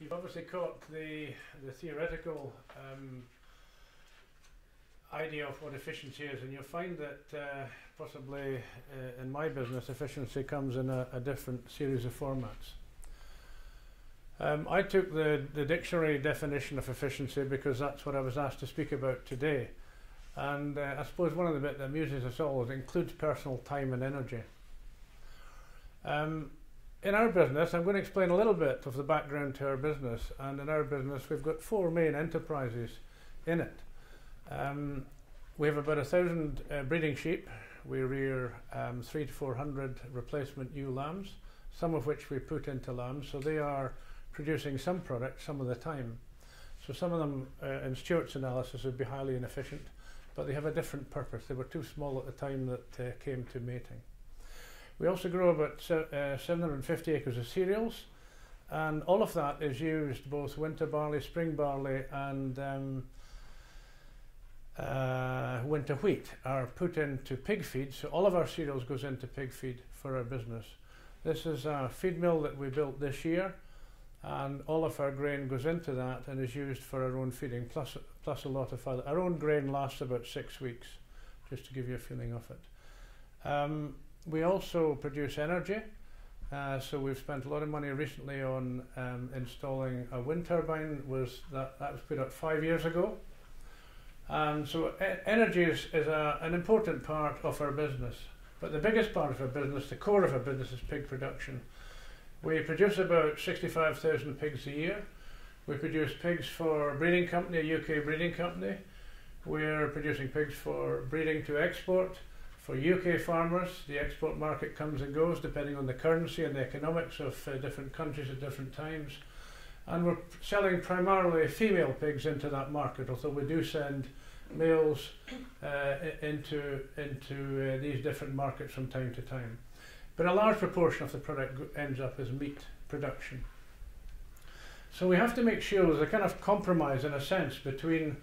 You've obviously caught the, the theoretical um, idea of what efficiency is, and you'll find that uh, possibly uh, in my business, efficiency comes in a, a different series of formats. Um, I took the, the dictionary definition of efficiency because that's what I was asked to speak about today. And uh, I suppose one of the bits that amuses us all is it includes personal time and energy. Um, in our business, I'm going to explain a little bit of the background to our business. And in our business, we've got four main enterprises in it. Um, we have about a thousand uh, breeding sheep. We rear um, three to four hundred replacement ewe lambs, some of which we put into lambs. So they are producing some product some of the time. So some of them, uh, in Stuart's analysis, would be highly inefficient, but they have a different purpose. They were too small at the time that uh, came to mating. We also grow about uh, 750 acres of cereals, and all of that is used both winter barley, spring barley, and um, uh, winter wheat are put into pig feed. So all of our cereals goes into pig feed for our business. This is a feed mill that we built this year and all of our grain goes into that and is used for our own feeding, plus, plus a lot of other. Our own grain lasts about six weeks, just to give you a feeling of it. Um, we also produce energy, uh, so we've spent a lot of money recently on um, installing a wind turbine. Was that that was put up five years ago, and so e energy is, is a, an important part of our business. But the biggest part of our business, the core of our business, is pig production. We produce about 65,000 pigs a year. We produce pigs for a breeding company, a UK breeding company. We're producing pigs for breeding to export. For UK farmers, the export market comes and goes depending on the currency and the economics of uh, different countries at different times. And we're selling primarily female pigs into that market, although we do send males uh, into, into uh, these different markets from time to time. But a large proportion of the product ends up as meat production. So we have to make sure there's a kind of compromise in a sense between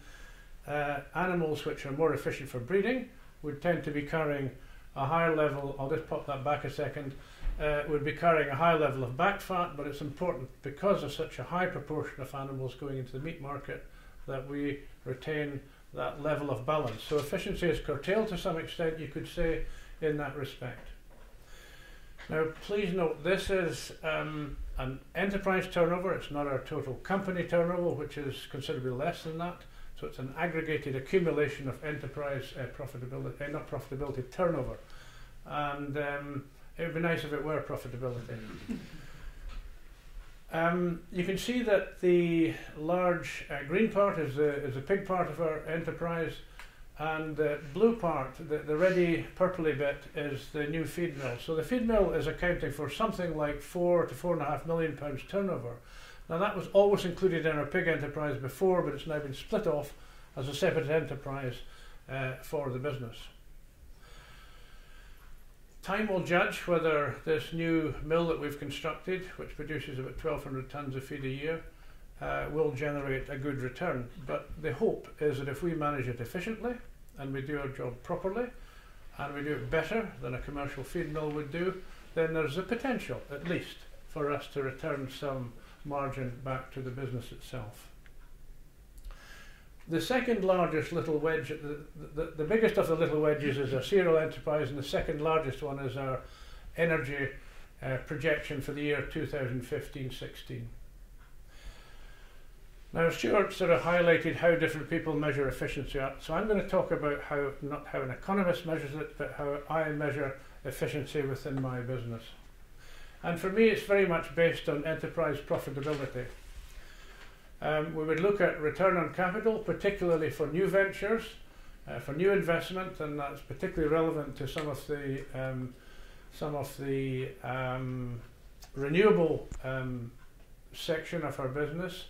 uh, animals which are more efficient for breeding, would tend to be carrying a higher level, I'll just pop that back a second, uh, would be carrying a high level of back fat, but it's important because of such a high proportion of animals going into the meat market that we retain that level of balance. So efficiency is curtailed to some extent, you could say, in that respect. Now, please note this is um, an enterprise turnover. It's not our total company turnover, which is considerably less than that. So it's an aggregated accumulation of enterprise uh, profitability, uh, not profitability, turnover. And um, it would be nice if it were profitability. um, you can see that the large uh, green part is a, is a big part of our enterprise. And the blue part, the, the ready purpley bit, is the new feed mill. So the feed mill is accounting for something like four to four and a half million pounds turnover. Now that was always included in our pig enterprise before, but it's now been split off as a separate enterprise uh, for the business. Time will judge whether this new mill that we've constructed, which produces about 1,200 tonnes of feed a year, uh, will generate a good return. But the hope is that if we manage it efficiently and we do our job properly and we do it better than a commercial feed mill would do, then there's a potential, at least, for us to return some margin back to the business itself. The second largest little wedge, the, the, the biggest of the little wedges is our cereal enterprise, and the second largest one is our energy uh, projection for the year 2015 16. Now, Stuart sort of highlighted how different people measure efficiency. So I'm going to talk about how, not how an economist measures it, but how I measure efficiency within my business. And for me, it's very much based on enterprise profitability. Um, we would look at return on capital, particularly for new ventures, uh, for new investment, and that's particularly relevant to some of the um, some of the um, renewable um, section of our business.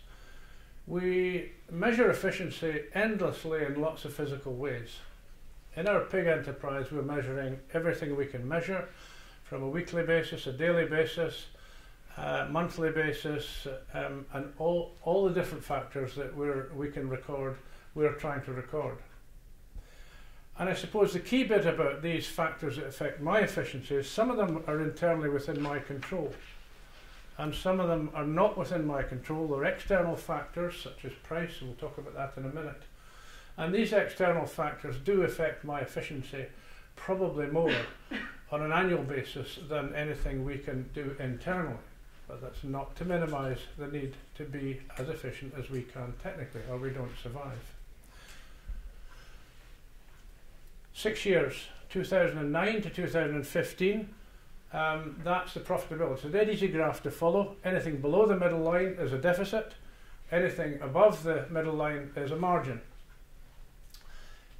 We measure efficiency endlessly in lots of physical ways. In our pig enterprise, we're measuring everything we can measure from a weekly basis, a daily basis, uh, monthly basis, um, and all, all the different factors that we're, we can record, we're trying to record. And I suppose the key bit about these factors that affect my efficiency is some of them are internally within my control. and some of them are not within my control. They're external factors such as price, and we'll talk about that in a minute. And these external factors do affect my efficiency probably more on an annual basis than anything we can do internally. But that's not to minimise the need to be as efficient as we can technically, or we don't survive. Six years, 2009 to 2015, um, that's the profitability. A dead easy graph to follow. Anything below the middle line is a deficit. Anything above the middle line is a margin.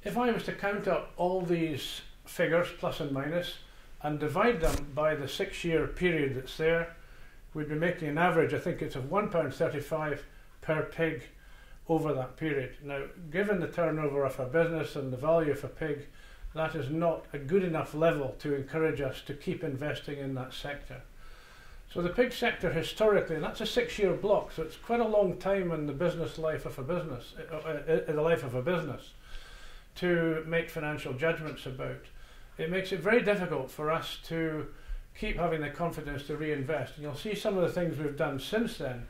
If I was to count up all these figures, plus and minus, and divide them by the six year period that's there, we'd be making an average, I think it's of £1.35 per pig over that period. Now, given the turnover of a business and the value of a pig, that is not a good enough level to encourage us to keep investing in that sector. So the pig sector historically, and that's a six-year block, so it's quite a long time in the business life of a business, uh, uh, in the life of a business, to make financial judgments about. It makes it very difficult for us to keep having the confidence to reinvest. And you'll see some of the things we've done since then,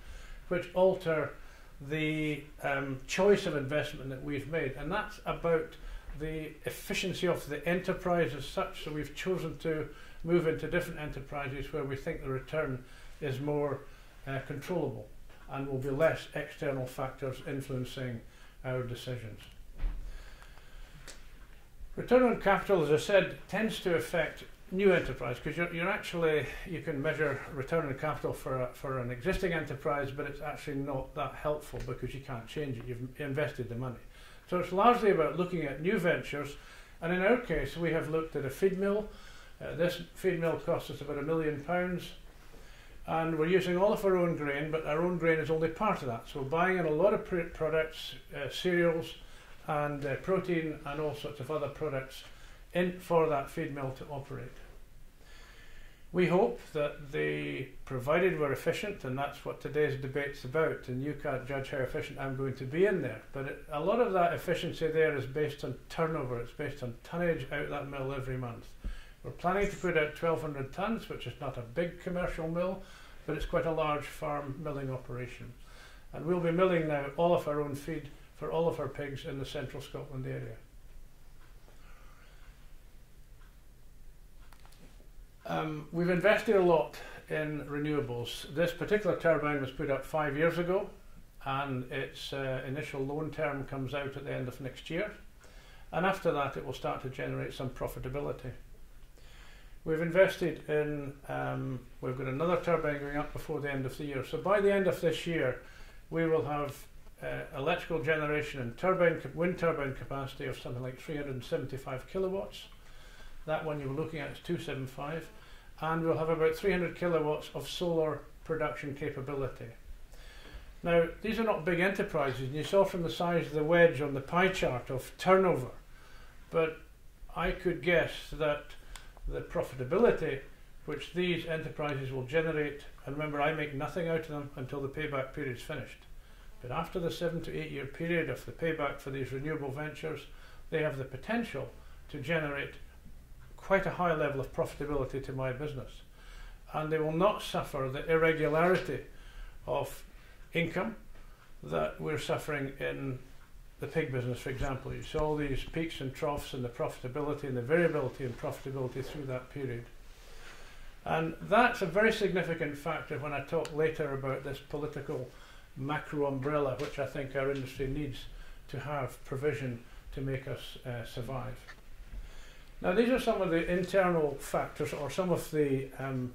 which alter the um, choice of investment that we've made, and that's about the efficiency of the enterprise as such. So we've chosen to move into different enterprises where we think the return is more uh, controllable and will be less external factors influencing our decisions. Return on capital, as I said, tends to affect new enterprise because you're, you're actually you can measure return on capital for a, for an existing enterprise, but it's actually not that helpful because you can't change it. You've invested the money. So it's largely about looking at new ventures. And in our case, we have looked at a feed mill. Uh, this feed mill costs us about a million pounds. And we're using all of our own grain, but our own grain is only part of that. So we're buying in a lot of products, uh, cereals, and uh, protein, and all sorts of other products in for that feed mill to operate. We hope that the, provided we're efficient, and that's what today's debate's about, and you can't judge how efficient I'm going to be in there, but it, a lot of that efficiency there is based on turnover, it's based on tonnage out that mill every month. We're planning to put out 1,200 tonnes, which is not a big commercial mill, but it's quite a large farm milling operation. And we'll be milling now all of our own feed for all of our pigs in the central Scotland area. Um, we've invested a lot in renewables. This particular turbine was put up five years ago and its uh, initial loan term comes out at the end of next year. And after that, it will start to generate some profitability. We've invested in, um, we've got another turbine going up before the end of the year. So by the end of this year, we will have uh, electrical generation and turbine wind turbine capacity of something like 375 kilowatts. That one you were looking at is 275 and we'll have about 300 kilowatts of solar production capability. Now, these are not big enterprises, and you saw from the size of the wedge on the pie chart of turnover, but I could guess that the profitability which these enterprises will generate, and remember I make nothing out of them until the payback period is finished, but after the seven to eight year period of the payback for these renewable ventures, they have the potential to generate quite a high level of profitability to my business. And they will not suffer the irregularity of income that we're suffering in the pig business, for example. You saw these peaks and troughs in the profitability and the variability in profitability through that period. And that's a very significant factor when I talk later about this political macro umbrella, which I think our industry needs to have provision to make us uh, survive. Now, these are some of the internal factors or some of the um,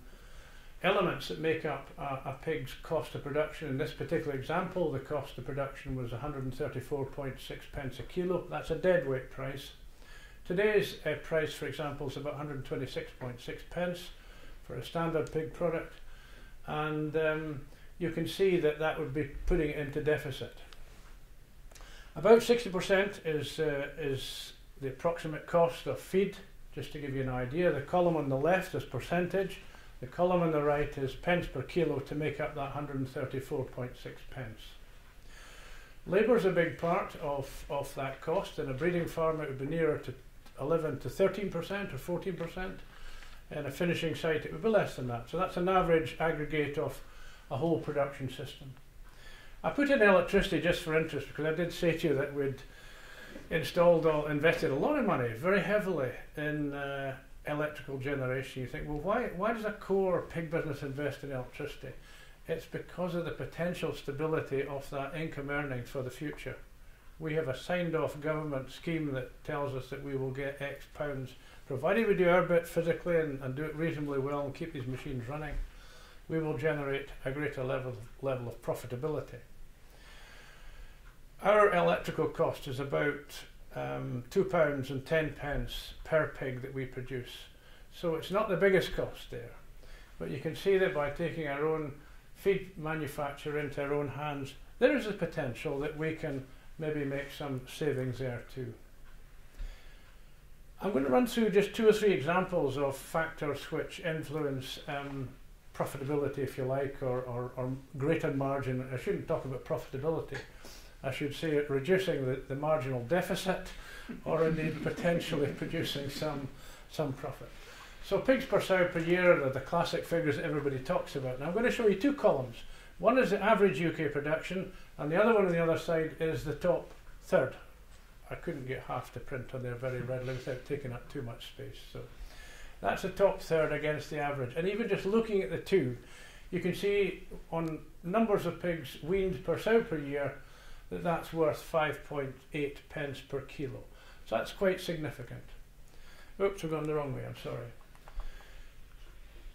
elements that make up a, a, pig's cost of production. In this particular example, the cost of production was 134.6 pence a kilo. That's a deadweight price. Today's uh, price, for example, is about 126.6 pence for a standard pig product. And um, you can see that that would be putting it into deficit. About 60% is, uh, is the approximate cost of feed, just to give you an idea. The column on the left is percentage, the column on the right is pence per kilo to make up that 134.6 pence. Labour is a big part of, of that cost. In a breeding farm, it would be nearer to 11 to 13% or 14%. In a finishing site, it would be less than that. So that's an average aggregate of a whole production system. I put in electricity just for interest because I did say to you that we'd installed or invested a lot of money very heavily in uh, electrical generation. You think, well, why, why does a core pig business invest in electricity? It's because of the potential stability of that income earning for the future. We have a signed off government scheme that tells us that we will get X pounds, provided we do our bit physically and, and do it reasonably well and keep these machines running, we will generate a greater level, level of profitability. Our electrical cost is about um, two pounds and ten pence per pig that we produce. So it's not the biggest cost there. But you can see that by taking our own feed manufacture into our own hands, there is a potential that we can maybe make some savings there too. I'm going to run through just two or three examples of factors which influence um, profitability, if you like, or, or, or greater margin. I shouldn't talk about profitability. I should say reducing the, the marginal deficit or indeed potentially producing some, some profit. So pigs per sow per year are the classic figures that everybody talks about. Now I'm going to show you two columns. One is the average UK production and the other one on the other side is the top third. I couldn't get half to print on there very readily without taking up too much space. So that's the top third against the average. And even just looking at the two, you can see on numbers of pigs weaned per sow per year, that that's worth 5.8 pence per kilo. So that's quite significant. Oops, I've gone the wrong way, I'm sorry.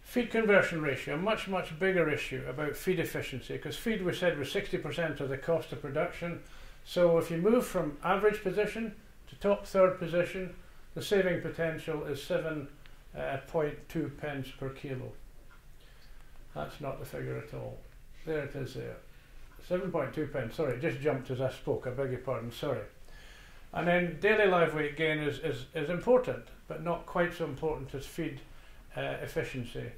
Feed conversion ratio, a much, much bigger issue about feed efficiency, because feed we said was 60% of the cost of production. So if you move from average position to top third position, the saving potential is 7.2 uh, pence per kilo. That's not the figure at all. There it is there. 7.2 pence, sorry, it just jumped as I spoke, I beg your pardon, sorry. And then daily live weight gain is, is, is important, but not quite so important as feed uh, efficiency.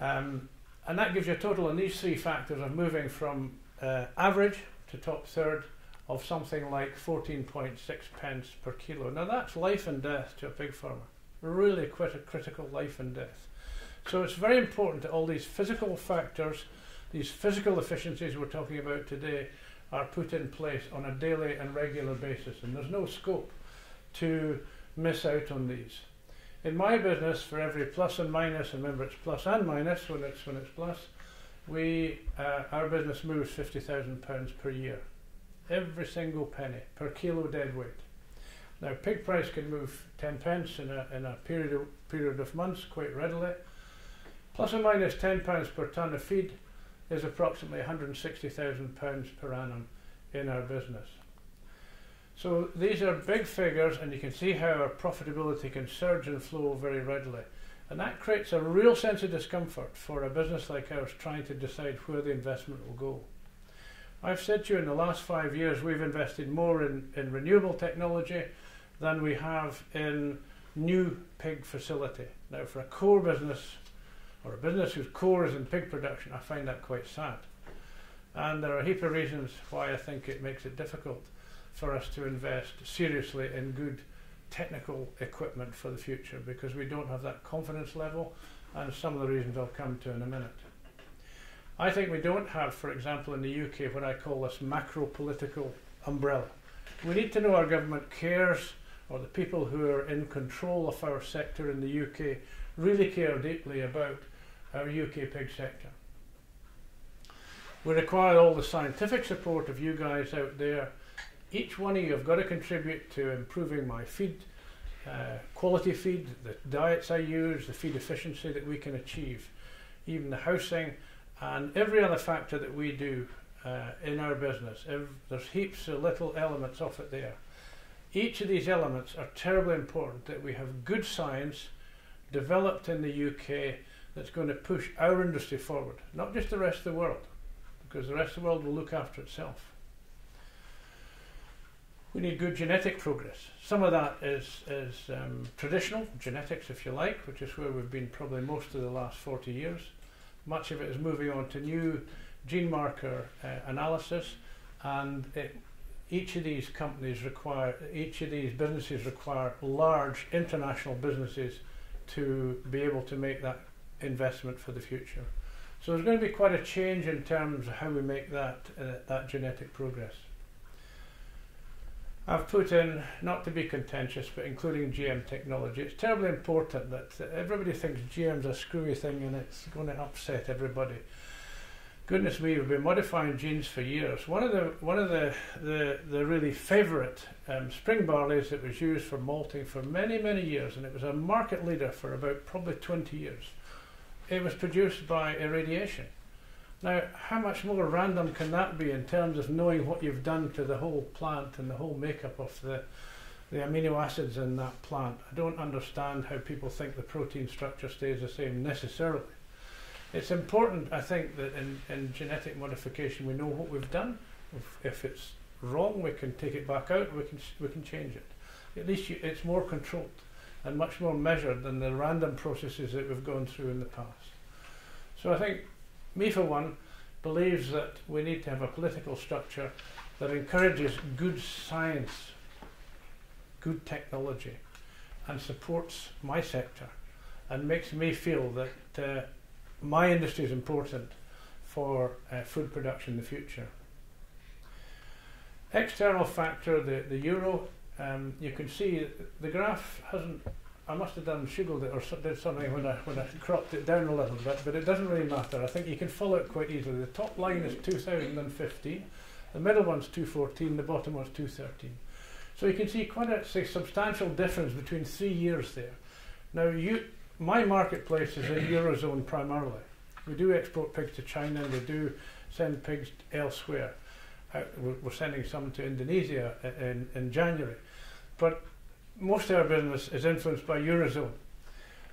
Um, and that gives you a total on these three factors of moving from uh, average to top third of something like 14.6 pence per kilo. Now that's life and death to a pig farmer, really quite a critical life and death. So it's very important that all these physical factors these physical efficiencies we're talking about today are put in place on a daily and regular basis, and there's no scope to miss out on these. In my business, for every plus and minus, and remember it's plus and minus when it's when it's plus, we uh, our business moves fifty thousand pounds per year, every single penny per kilo dead weight. Now, pig price can move ten pence in a in a period of, period of months quite readily. Plus or minus ten pounds per ton of feed is approximately £160,000 per annum in our business. So these are big figures and you can see how our profitability can surge and flow very readily. And that creates a real sense of discomfort for a business like ours trying to decide where the investment will go. I've said to you in the last five years we've invested more in, in renewable technology than we have in new pig facility. Now for a core business or a business whose core is in pig production, I find that quite sad. And there are a heap of reasons why I think it makes it difficult for us to invest seriously in good technical equipment for the future because we don't have that confidence level and some of the reasons I'll come to in a minute. I think we don't have, for example, in the UK, what I call this macro political umbrella. We need to know our government cares or the people who are in control of our sector in the UK really care deeply about our UK pig sector. We require all the scientific support of you guys out there. Each one of you have got to contribute to improving my feed, uh, quality feed, the diets I use, the feed efficiency that we can achieve, even the housing, and every other factor that we do uh, in our business. Every, there's heaps of little elements of it there. Each of these elements are terribly important that we have good science developed in the UK that's going to push our industry forward, not just the rest of the world, because the rest of the world will look after itself. We need good genetic progress. Some of that is, is um, traditional genetics, if you like, which is where we've been probably most of the last 40 years. Much of it is moving on to new gene marker uh, analysis, and it, each of these companies require, each of these businesses require large international businesses to be able to make that investment for the future. So there's going to be quite a change in terms of how we make that, uh, that genetic progress. I've put in, not to be contentious, but including GM technology. It's terribly important that everybody thinks GM's a screwy thing and it's going to upset everybody. Goodness me, we've been modifying genes for years. One of the one of the the, the really favourite um, spring barleys that was used for malting for many many years, and it was a market leader for about probably 20 years. It was produced by irradiation. Now, how much more random can that be in terms of knowing what you've done to the whole plant and the whole makeup of the, the amino acids in that plant? I don't understand how people think the protein structure stays the same necessarily. It's important, I think, that in, in genetic modification we know what we've done. If, if it's wrong, we can take it back out, we can, we can change it. At least you, it's more controlled and much more measured than the random processes that we've gone through in the past. So I think me, for one, believes that we need to have a political structure that encourages good science, good technology, and supports my sector and makes me feel that uh, my industry is important for uh, food production in the future. External factor, the, the euro, um, you can see the graph hasn't I must have done sugared it or so, did something when I when I cropped it down a little bit, but it doesn't really matter. I think you can follow it quite easily. The top line is 2015, the middle one's 214, the bottom one's 213. So you can see quite a substantial difference between three years there. Now, you, my marketplace is in Eurozone primarily. We do export pigs to China and we do send pigs elsewhere. Uh, we're, we're, sending some to Indonesia in, in January. But most of our business is influenced by Eurozone.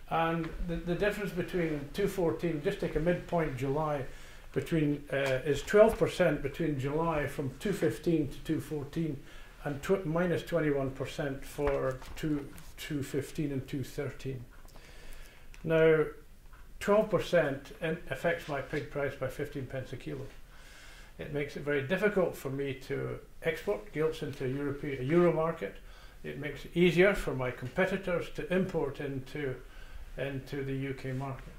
And the, the difference between 214, just take a midpoint July, between uh, is 12% between July from 215 to 214 and tw minus 21% for 2, 215 and 213. Now, 12% affects my pig price by 15 pence a kilo. It makes it very difficult for me to export gilts into a, European, a Euro market it makes it easier for my competitors to import into, into the UK market.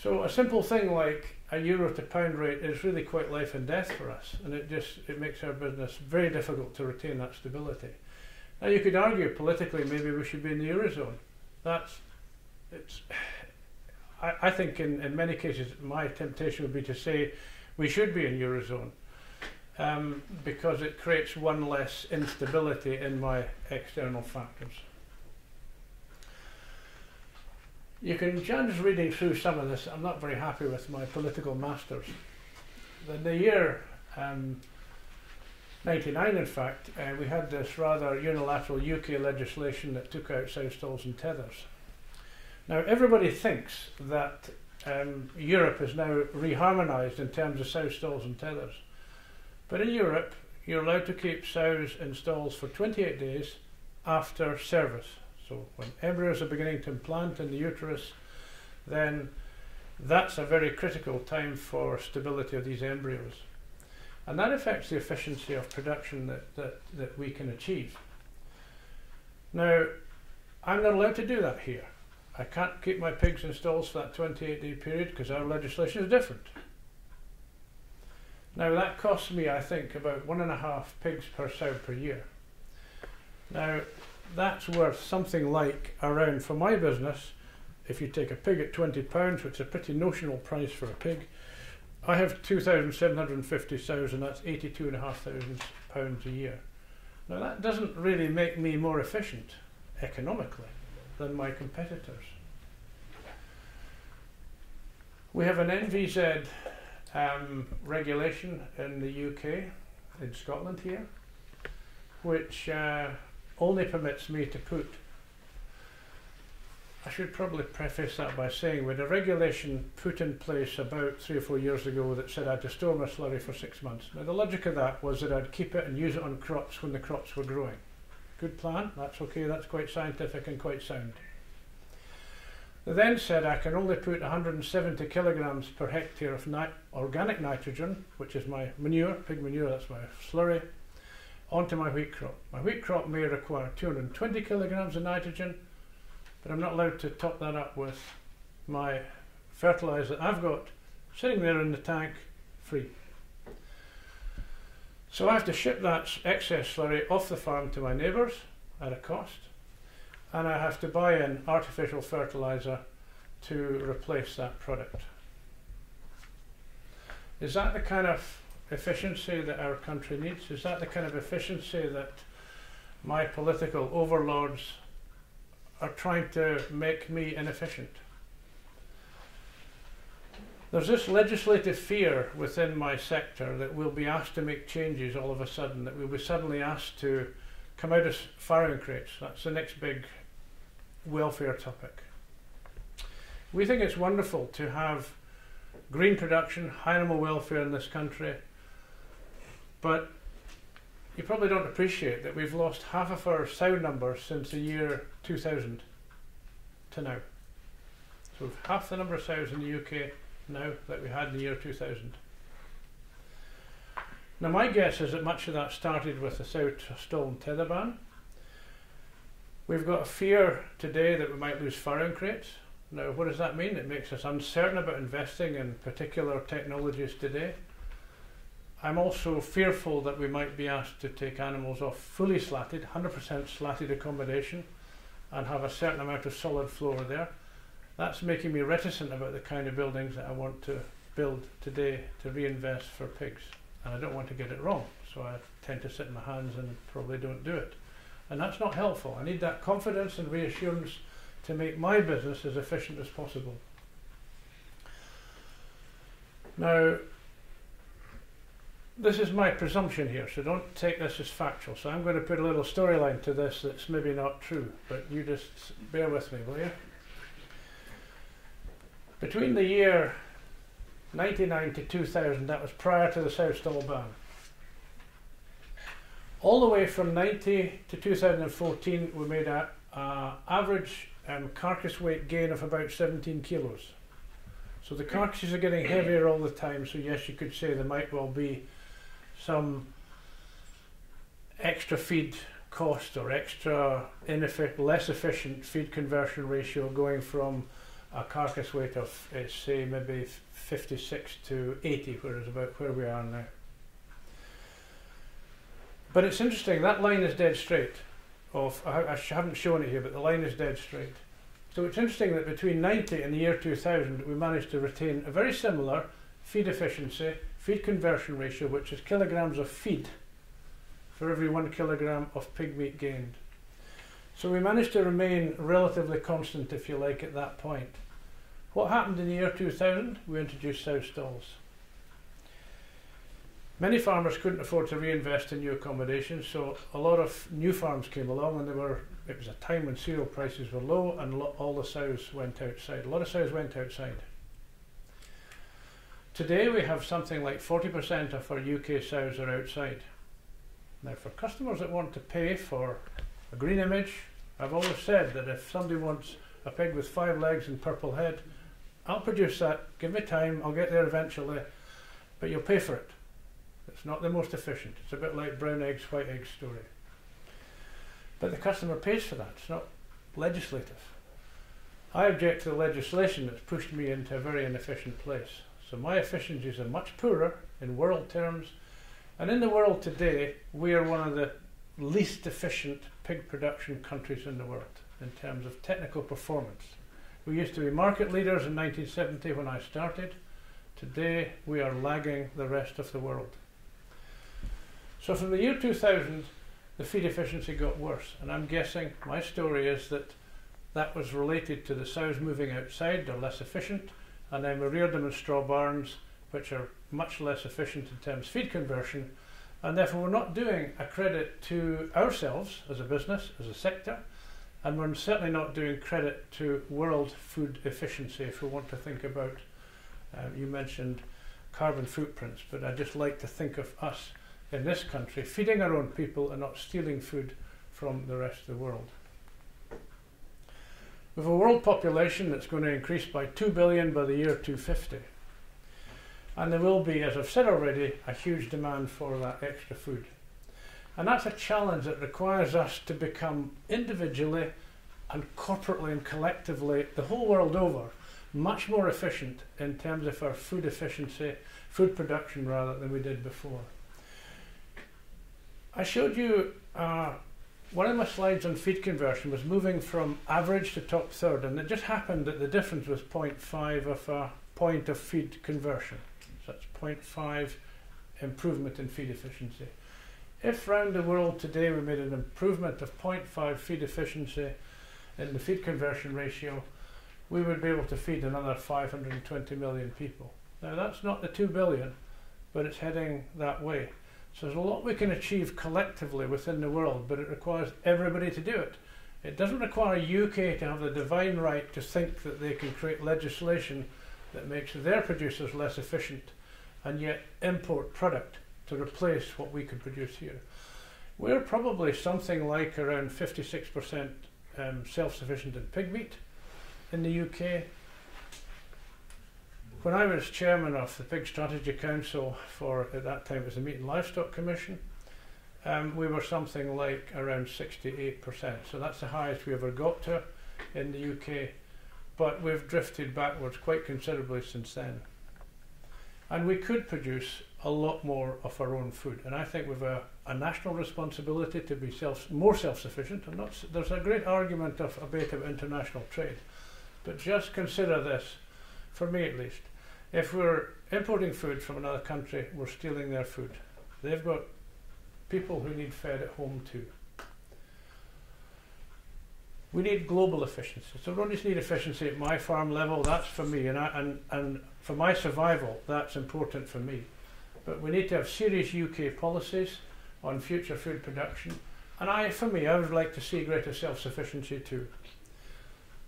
So a simple thing like a euro to pound rate is really quite life and death for us, and it just it makes our business very difficult to retain that stability. Now you could argue politically maybe we should be in the eurozone. That's it's. I, I think in, in many cases my temptation would be to say we should be in eurozone um, because it creates one less instability in my external factors. You can judge reading through some of this. I'm not very happy with my political masters. In the year um, 99, in fact, uh, we had this rather unilateral UK legislation that took out sow stalls and tethers. Now, everybody thinks that um, Europe is now reharmonised in terms of sow stalls and tethers. But in Europe, you're allowed to keep sows in stalls for 28 days after service. So when embryos are beginning to implant in the uterus, then that's a very critical time for stability of these embryos. And that affects the efficiency of production that, that, that we can achieve. Now, I'm not allowed to do that here. I can't keep my pigs in stalls for that 28 day period because our legislation is different. Now that costs me, I think, about one and a half pigs per sow per year. Now that's worth something like around, for my business, if you take a pig at £20, which is a pretty notional price for a pig, I have 2,750 sows and that's £82,500 a year. Now that doesn't really make me more efficient economically than my competitors. We have an NVZ um, regulation in the UK, in Scotland here, which uh, only permits me to put. I should probably preface that by saying we had a regulation put in place about three or four years ago that said I had to store my slurry for six months. Now the logic of that was that I'd keep it and use it on crops when the crops were growing. Good plan, that's okay, that's quite scientific and quite sound. They then said I can only put 170 kilograms per hectare of ni organic nitrogen, which is my manure, pig manure, that's my slurry, onto my wheat crop. My wheat crop may require 220 kilograms of nitrogen, but I'm not allowed to top that up with my fertilizer I've got, sitting there in the tank, free. So I have to ship that excess slurry off the farm to my neighbours at a cost, and I have to buy in artificial fertiliser to replace that product. Is that the kind of efficiency that our country needs? Is that the kind of efficiency that my political overlords are trying to make me inefficient? There's this legislative fear within my sector that we'll be asked to make changes all of a sudden, that we'll be suddenly asked to come out of farrowing crates. That's the next big welfare topic. We think it's wonderful to have green production, high animal welfare in this country, but you probably don't appreciate that we've lost half of our sow numbers since the year 2000 to now. So we've half the number of sows in the UK now that we had in the year 2000. Now my guess is that much of that started with the stall and tether ban. We've got a fear today that we might lose farrowing crates. Now what does that mean? It makes us uncertain about investing in particular technologies today. I'm also fearful that we might be asked to take animals off fully slatted, 100% slatted accommodation, and have a certain amount of solid floor there that's making me reticent about the kind of buildings that I want to build today to reinvest for pigs. And I don't want to get it wrong, so I tend to sit in my hands and probably don't do it. And that's not helpful. I need that confidence and reassurance to make my business as efficient as possible. Now, this is my presumption here, so don't take this as factual. So I'm going to put a little storyline to this that's maybe not true, but you just bear with me, will you? Between the year 99 to 2000, that was prior to the Sow stall ban. All the way from 90 to 2014, we made an average um, carcass weight gain of about 17 kilos. So the carcasses are getting heavier all the time, so yes, you could say there might well be some extra feed cost or extra less efficient feed conversion ratio going from a carcass weight of uh, say maybe 56 to 80 whereas about where we are now. But it's interesting that line is dead straight of I, I haven't shown it here but the line is dead straight. So it's interesting that between 90 and the year 2000 we managed to retain a very similar feed efficiency feed conversion ratio which is kilograms of feed for every one kilogram of pig meat gained so we managed to remain relatively constant, if you like, at that point. What happened in the year 2000? We introduced sow stalls. Many farmers couldn't afford to reinvest in new accommodation, so a lot of new farms came along, and there were. It was a time when cereal prices were low, and lo- all the sows went outside. A lot of sows went outside. Today we have something like 40% of our UK sows are outside. Now, for customers that want to pay for a green image, I've always said that if somebody wants a pig with five legs and purple head, I'll produce that. Give me time. I'll get there eventually, but you'll pay for it. It's not the most efficient. It's a bit like brown eggs, white eggs story. But the customer pays for that. It's not legislative. I object to the legislation that's pushed me into a very inefficient place. So my efficiencies are much poorer in world terms. And in the world today, we are one of the least efficient pig production countries in the world in terms of technical performance. We used to be market leaders in 1970 when I started. Today we are lagging the rest of the world. So from the year 2000, the feed efficiency got worse. And I'm guessing my story is that that was related to the sows moving outside, they're less efficient. And then we reared them in straw barns, which are much less efficient in terms of feed conversion and therefore, we're not doing a credit to ourselves as a business, as a sector, and we're certainly not doing credit to world food efficiency if we want to think about, um, you mentioned carbon footprints, but I just like to think of us in this country feeding our own people and not stealing food from the rest of the world. Have a world population that's going to increase by 2 billion by the year 250. And there will be, as I've said already, a huge demand for that extra food. And that's a challenge that requires us to become individually and corporately and collectively, the whole world over, much more efficient in terms of our food efficiency, food production rather, than we did before. I showed you uh, one of my slides on feed conversion was moving from average to top third, and it just happened that the difference was 0.5 of a point of feed conversion. So that's 0.5 improvement in feed efficiency. If round the world today we made an improvement of 0.5 feed efficiency in the feed conversion ratio, we would be able to feed another 520 million people. Now that's not the 2 billion, but it's heading that way. So there's a lot we can achieve collectively within the world, but it requires everybody to do it. It doesn't require UK to have the divine right to think that they can create legislation that makes their producers less efficient and yet import product to replace what we could produce here. We're probably something like around 56% um, self-sufficient in pig meat in the UK. When I was chairman of the Pig Strategy Council for, at that time it was the Meat and Livestock Commission, um, we were something like around 68%. So that's the highest we ever got to in the UK. But we've drifted backwards quite considerably since then. And we could produce a lot more of our own food. And I think we've a, a national responsibility to be self, more self-sufficient. And not, there's a great argument of a bit of international trade. But just consider this, for me at least. If we're importing food from another country, we're stealing their food. They've got people who need fed at home too. We need global efficiency. So we don't just need efficiency at my farm level, that's for me, and, I, and, and for my survival, that's important for me. But we need to have serious UK policies on future food production. And I, for me, I would like to see greater self-sufficiency too.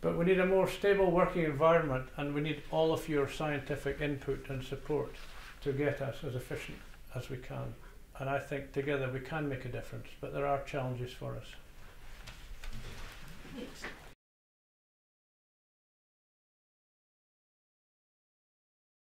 But we need a more stable working environment and we need all of your scientific input and support to get us as efficient as we can. And I think together we can make a difference, but there are challenges for us. Thanks.